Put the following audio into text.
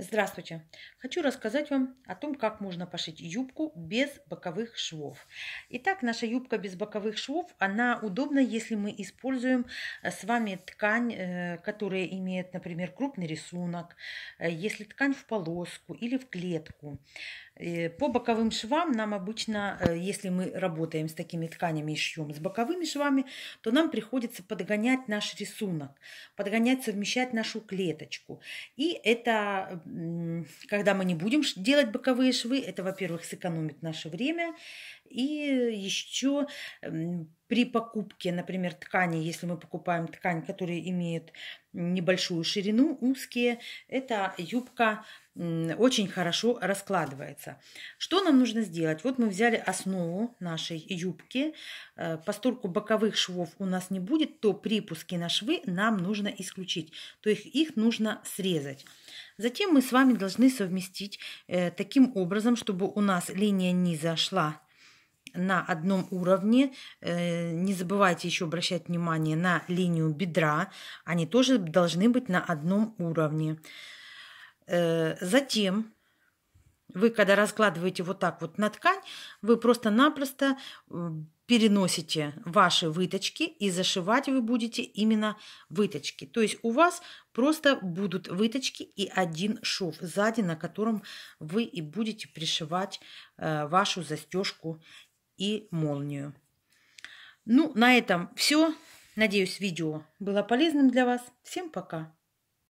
Здравствуйте! Хочу рассказать вам о том, как можно пошить юбку без боковых швов. Итак, наша юбка без боковых швов, она удобна, если мы используем э, с вами ткань, э, которая имеет, например, крупный рисунок, э, если ткань в полоску или в клетку. По боковым швам нам обычно, если мы работаем с такими тканями и шьем с боковыми швами, то нам приходится подгонять наш рисунок, подгонять, совмещать нашу клеточку. И это когда мы не будем делать боковые швы, это, во-первых, сэкономит наше время, и еще при покупке, например, ткани, если мы покупаем ткань, которая имеет небольшую ширину, узкие, эта юбка очень хорошо раскладывается. Что нам нужно сделать? Вот мы взяли основу нашей юбки. Э, поскольку боковых швов у нас не будет, то припуски на швы нам нужно исключить. То есть их нужно срезать. Затем мы с вами должны совместить э, таким образом, чтобы у нас линия низа шла на одном уровне. Э, не забывайте еще обращать внимание на линию бедра. Они тоже должны быть на одном уровне. Э, затем вы, когда раскладываете вот так вот на ткань, вы просто-напросто переносите ваши выточки и зашивать вы будете именно выточки. То есть у вас просто будут выточки и один шов сзади, на котором вы и будете пришивать э, вашу застежку и молнию. Ну, на этом все. Надеюсь, видео было полезным для вас. Всем пока!